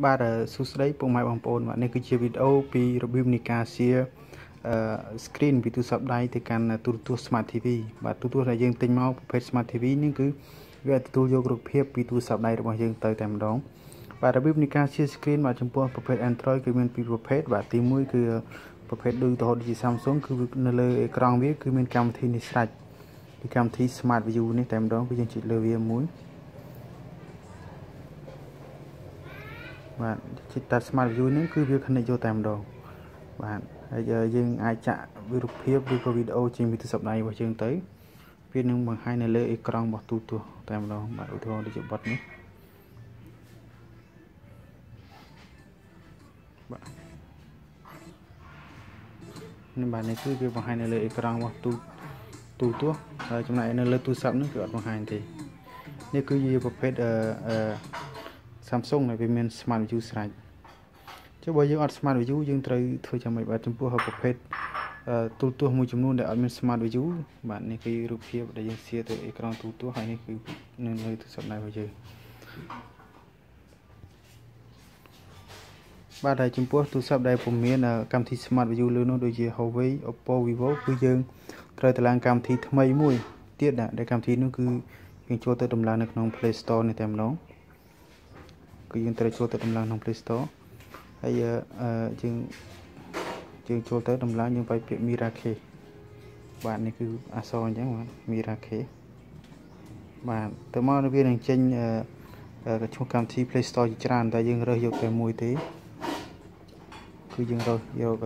បាទសួស្តីពុកម៉ែបងប្អូនបាទនេះគឺជាវីដេអូពីរបៀបនៃការ share អឺ screen ពីទូរស័ព្ទដៃទៅកាន់ទូរទស្សន៍ Smart TV បាទទូរទស្សន៍ដែលយើងទិញមកប្រភេទ Smart TV នេះគឺវាទទួលយករូបភាពពីទូរស័ព្ទដៃរបស់យើងទៅតែម្ដងបាទរបៀបនៃការ share screen បាទចំពោះប្រភេទ Android គឺមានពីរប្រភេទបាទទី1គឺប្រភេទដូចទៅជា Samsung គឺនៅលើអេក្រង់វាគឺមានកម្មវិធីនេះស្រេចពីកម្មវិធី Smart View នេះតែម្ដងគឺយើងចុចលើវាមួយ បាទជិតតា Smart View ហ្នឹងគឺវា connect យកតែម្ដងបាទហើយយើងអាចចាក់រូបភាពឬក៏វីដេអូចេញពីទូរស័ព្ទដៃរបស់យើងទៅវានឹងបង្ហាញនៅលើអេក្រង់របស់ទូរទស្សន៍តែម្ដងបាទឧទាហរណ៍ដូចជាបទនេះបាទនេះបាទនេះគឺវាបង្ហាញនៅលើអេក្រង់របស់ទូទូរទស្សន៍ហើយចំណែកនៅលើទូរស័ព្ទនេះគឺអត់បង្ហាញទេនេះគឺជាប្រភេទអឺ Samsung ដែលវាមាន Smart View ស្រេចចុះបើយើងអត់ Smart View យើងត្រូវធ្វើយ៉ាងម៉េចបាទចំពោះប្រភេទទូរទស្សន៍មួយចំនួនដែលអត់មាន Smart View បាទនេះគឺរូបភាពដែលយើងសៀទៅអេក្រង់ទូរទស្សន៍ហើយនេះគឺនៅលើទូរស័ព្ទដៃរបស់យើងបាទហើយចំពោះទូរស័ព្ទដែលពុំមានកម្មវិធី Smart View លើនោះដូចជា Huawei Oppo Vivo គឺយើងត្រូវតម្លើងកម្មវិធីថ្មីមួយទៀតដែលកម្មវិធីនោះគឺយើងចូលទៅតម្លើងនៅក្នុង Play Store នេះតែម្ដង គឺយើងត្រូវចូលទៅដំឡើងក្នុង Play Store ហើយយើងយើងចូលទៅដំឡើងយើងបាយពាក្យ Mirake បាទនេះគឺអក្សរអញ្ចឹងបាទ Mirake បាទទៅមកវានឹងចេញឈ្មោះកម្មវិធី Play Store ជាច្រើនតែយើងរើសយកតែមួយទេគឺយើងរើសយក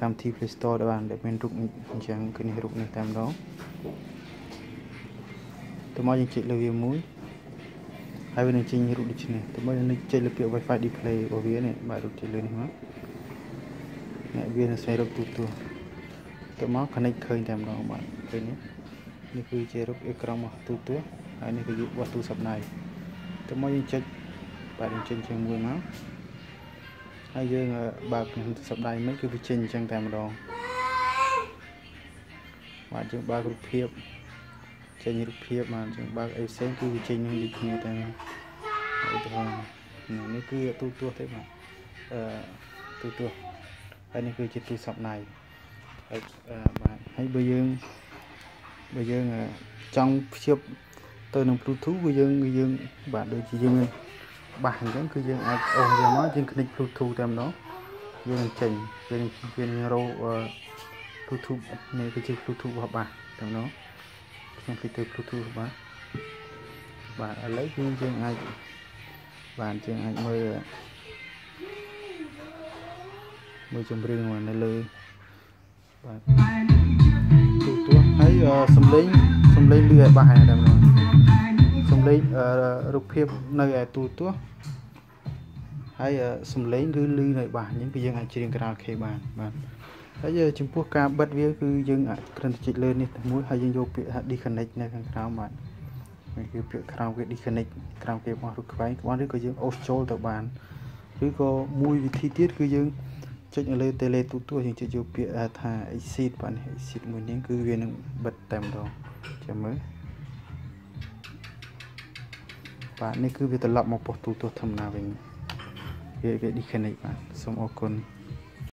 កម្មវិធី Play Store ដែលបានដែលមានរូបអញ្ចឹងគឺនេះរូបនេះតែម្ដងទៅមកយើងចុចលើវាមួយ ហើយវានឹងចេញរូបដូចនេះតែមើលនឹងចេញលើពាក្យ Wi-Fi display របស់វានេះបាទរូបចេញលើនេះមកនេះវានឹងស្វែងរកទូទូទៅមក connect ឃើញតែម្ដងបាទឃើញនេះនេះគឺជារូបអេក្រង់របស់ទូទូហើយនេះគឺជារបស់ទូរស័ព្ទដៃទៅមកយើងចុចបាទយើងចេញជាមួយមកហើយយើងបើកទូរស័ព្ទដៃមិនគឺវាចេញអញ្ចឹងតែម្ដងបាទយើងបើករូបភាព ចេញរូបភាពបានចឹងបើកអីផ្សេងគឺវាចេញនឹងដូចគ្នាតែឧទាហរណ៍នេះគឺទូទស្សន៍ទេបាទអឺទូទស្សន៍ហើយនេះគឺជាទូរស័ព្ទដៃហើយបាទហើយបើយើងបើយើងចង់ភ្ជាប់ទៅនឹង Bluetooth គឺយើងយើងបាទដូចជាយើងមានបាសអញ្ចឹងគឺយើងអាចអូសវាមកយើង connect Bluetooth តែម្ដងយើងនឹងចេញយើងយើងរោ Bluetooth នេះគឺជា Bluetooth របស់បាសតែម្ដង ខ្ញុំភ្លេចទៅ Bluetooth បាទបាទឥឡូវគឺយើងអាចបាទយើងអាចមើលមើលចម្រៀងមកនៅលើបាទទូទួហើយសំឡេងសំឡេងលឺឲ្យបាសហើយតែម្ដងសំឡេងរូបភាពនៅឯទូទួហើយសំឡេងគឺលឺនៅបាសអញ្ចឹងគឺយើងអាចច្រៀងក្រៅ K បានបាទ ហើយចំពោះការបិទវាគឺយើងគ្រាន់តែចុចលើនេះតែមួយហើយយើងយកពាក្យថា disconnect នៅខាងក្រោមបាទនេះគឺពាក្យក្រោមគេ disconnect ក្រោមគេរបស់រូបខ្វែងក្បន់ឬក៏យើងអូសចូលទៅបានឬក៏មួយវិធីទៀតគឺយើងចុចនៅលើ tele ទូទួយើងចុចយកពាក្យថា exit បាទនេះ exit មួយនេះគឺវានឹងបិទតែម្ដងចាំមើលបាទនេះគឺវាត្រឡប់មកប៉ុស្តិ៍ទូទស្សន៍ធម្មតាវិញវាវា disconnect បាទសូមអរគុណ